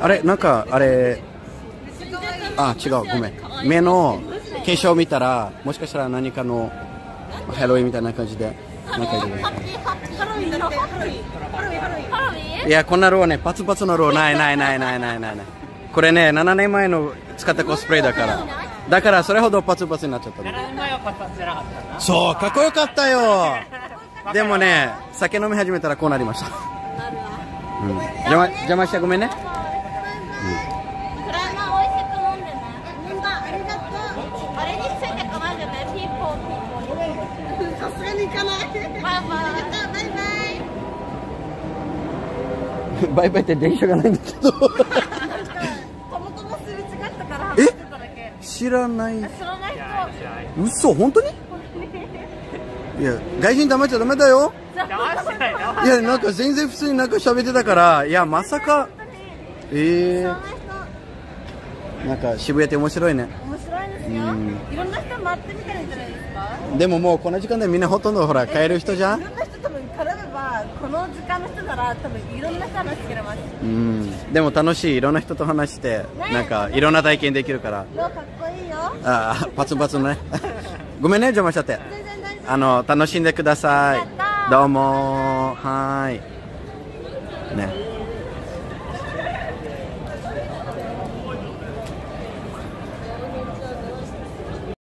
あれなんかあれあ違うごめん。目の化粧見たらもしかしたら何かのハロウィンみたいな感じでなんかいるハロウィンだってハロウィンハロウィン。ハロウィンハロウィンいやこんなローね。パツパツのロー。ないないないないないないない。これね7年前の使ったコスプレだから。だからそれほどパツパツになっちゃったの。7年前はパッパじゃなかったな。そうかっこよかったよでもね酒飲み始めたらこうなりました、うん、邪魔邪魔してごめんね、さすがに行かない。バイバイバイバイって電車がないんだけど。たまたますれ違ったから走ってただけ。知らない。知らない人。嘘本当に？いや外人黙っちゃダメだよ。いやなんか全然普通になんか喋ってたからいやまさか。ええー、なんか渋谷って面白いね。面白いですよ。うん。いろんな人回ってみたらいいんじゃないですか。でももうこの時間でみんなほとんどほら帰る人じゃん。いろんな人多分絡めばこの時間の人なら多分いろんな人話してくれます。うん。でも楽しいいろんな人と話してなんかいろんな体験できるから。かっこいいよ。あーパツパツのね。ごめんね邪魔しちゃってあの楽しんでください。どうもはーい。ね